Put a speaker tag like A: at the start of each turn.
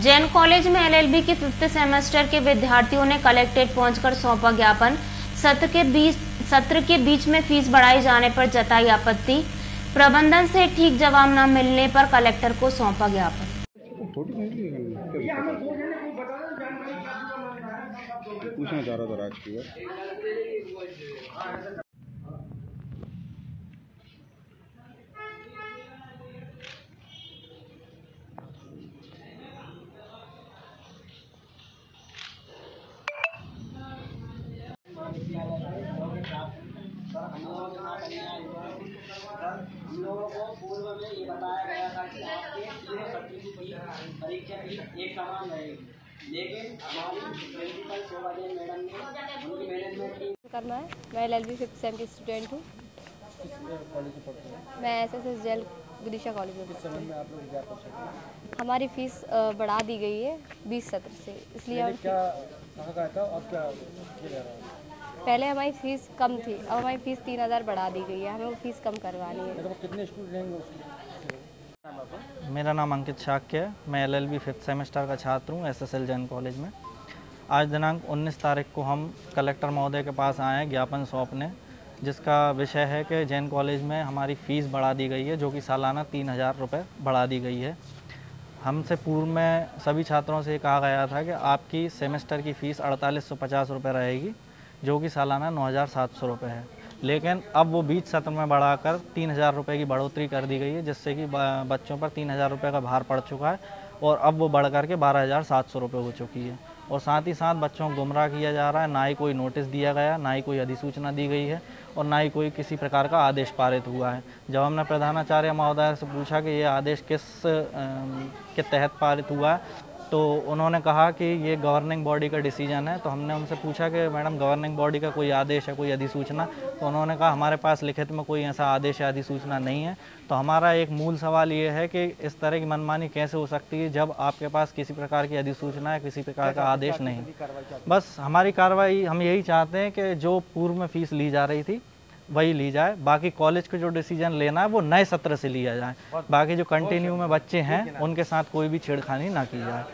A: Jain college में LLB के fifth semester के विद्यार्थियों ने कलेक्ट्रेट पहुंचकर सौंपा ज्ञापन। सत्र के बीच सत्र के बीच में फ़ीस बढ़ाए जाने पर जताई आपत्ति। प्रबंधन से ठीक जवाब न मिलने पर कलेक्टर को सौंपा ज्ञापन।
B: पूछना चाह रहा था
C: हम लोगों को पूर्व में ये बताया गया था कि आपके पूरे की परीक्षा की एक समान रहेगी लेकिन हमारी प्रिंसिपल मैडम ने उनकी मैनेजमेंट टीम
D: करना है। मैं L L B fifth sem की स्टूडेंट हूँ। मैं एस एस एस जेल विदिशा कॉलेज में पढ़ती हूँ। हमारी फ़ीस बढ़ा दी गई है बीस सत्र से। इसलिए
E: क्या कहाँ का था और क्या
D: पहले हमारी फ़ीस कम थी अब हमारी फ़ीस तीन हज़ार बढ़ा दी गई है हमें वो फ़ीस कम करवानी है।
E: मतलब कितने स्टूडेंट
F: मेरा नाम अंकित शाक्य है मैं L L B fifth semester का छात्र हूँ S S L Jain college में। आज दिनांक 19 तारीख को हम कलेक्टर महोदय के पास आए हैं ज्ञापन सौंपने जिसका विषय है कि जैन कॉलेज में हमारी फ़ीस बढ़ा दी गई है जो कि सालाना तीन हज़ार रुपये बढ़ा दी गई है। हमसे पूर्व में सभी छात्रों से कहा गया था कि आपकी सेमेस्टर की फ़ीस अड़तालीस सौ पचास रुपये रहेगी जो कि सालाना नौ हज़ार सात सौ रुपये है। लेकिन अब वो बीच सत्र में बढ़ाकर तीन हज़ार रुपये की बढ़ोतरी कर दी गई है, जिससे कि बच्चों पर तीन हज़ार रुपये का भार पड़ चुका है और अब वो बढ़ करके बारह हज़ार सात सौ रुपये हो चुकी है। और साथ ही साथ बच्चों को गुमराह किया जा रहा है, ना ही कोई नोटिस दिया गया ना ही कोई अधिसूचना दी गई है और ना ही कोई किसी प्रकार का आदेश पारित हुआ है। जब हमने प्रधानाचार्य महोदय से पूछा कि ये आदेश किस के तहत पारित हुआ है तो उन्होंने कहा कि ये गवर्निंग बॉडी का डिसीज़न है तो हमने उनसे पूछा कि, मैडम गवर्निंग बॉडी का कोई आदेश है, कोई अधिसूचना? तो उन्होंने कहा, हमारे पास लिखित में कोई ऐसा आदेश या अधिसूचना नहीं है। तो हमारा एक मूल सवाल ये है कि इस तरह की मनमानी कैसे हो सकती है जब आपके पास किसी प्रकार की अधिसूचना या किसी प्रकार का आदेश नहीं बस हमारी कार्रवाई, हम यही चाहते हैं कि जो पूर्व में फ़ीस ली जा रही थी वही ली जाए। बाकी कॉलेज को जो डिसीज़न लेना है वो नए सत्र से लिया जाए। बाकी जो कंटिन्यू में बच्चे हैं उनके साथ कोई भी छेड़खानी ना की जाए।